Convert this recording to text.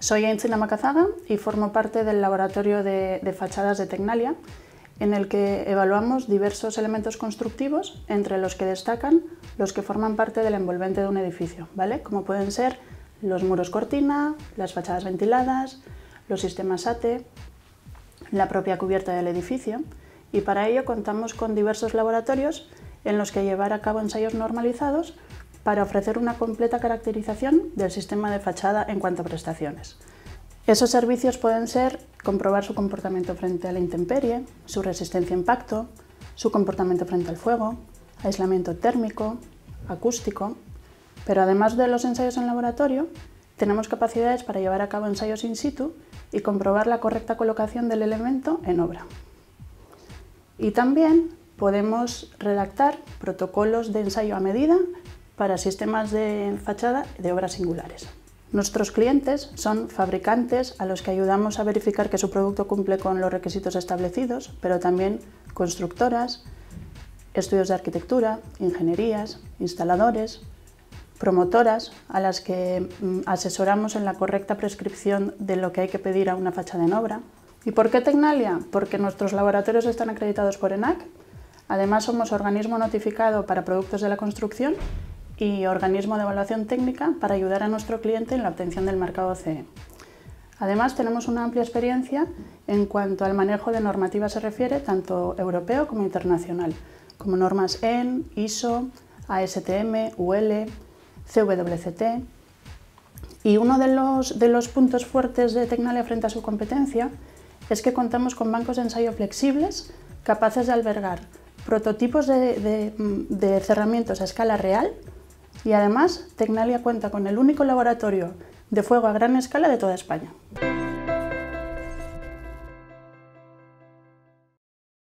Soy Aintzina Macazaga y formo parte del laboratorio de, fachadas de Tecnalia, en el que evaluamos diversos elementos constructivos, entre los que destacan los que forman parte del envolvente de un edificio, ¿vale? como pueden ser los muros cortina, las fachadas ventiladas, los sistemas ATE, la propia cubierta del edificio, y para ello contamos con diversos laboratorios en los que llevar a cabo ensayos normalizados para ofrecer una completa caracterización del sistema de fachada en cuanto a prestaciones. Esos servicios pueden ser comprobar su comportamiento frente a la intemperie, su resistencia a impacto, su comportamiento frente al fuego, aislamiento térmico, acústico, pero además de los ensayos en laboratorio, tenemos capacidades para llevar a cabo ensayos in situ y comprobar la correcta colocación del elemento en obra. Y también podemos redactar protocolos de ensayo a medida para sistemas de fachada de obras singulares. Nuestros clientes son fabricantes a los que ayudamos a verificar que su producto cumple con los requisitos establecidos, pero también constructoras, estudios de arquitectura, ingenierías, instaladores, promotoras a las que mm, asesoramos en la correcta prescripción de lo que hay que pedir a una fachada en obra. ¿Y por qué Tecnalia? Porque nuestros laboratorios están acreditados por ENAC, además somos organismo notificado para productos de la construcción y organismo de evaluación técnica para ayudar a nuestro cliente en la obtención del mercado CE. Además, tenemos una amplia experiencia en cuanto al manejo de normativa se refiere, tanto europeo como internacional, como normas EN, ISO, ASTM, UL, CWCT. Y uno de los, de los puntos fuertes de Tecnalia frente a su competencia es que contamos con bancos de ensayo flexibles capaces de albergar prototipos de, de cerramientos a escala real y además, Tecnalia cuenta con el único laboratorio de fuego a gran escala de toda España.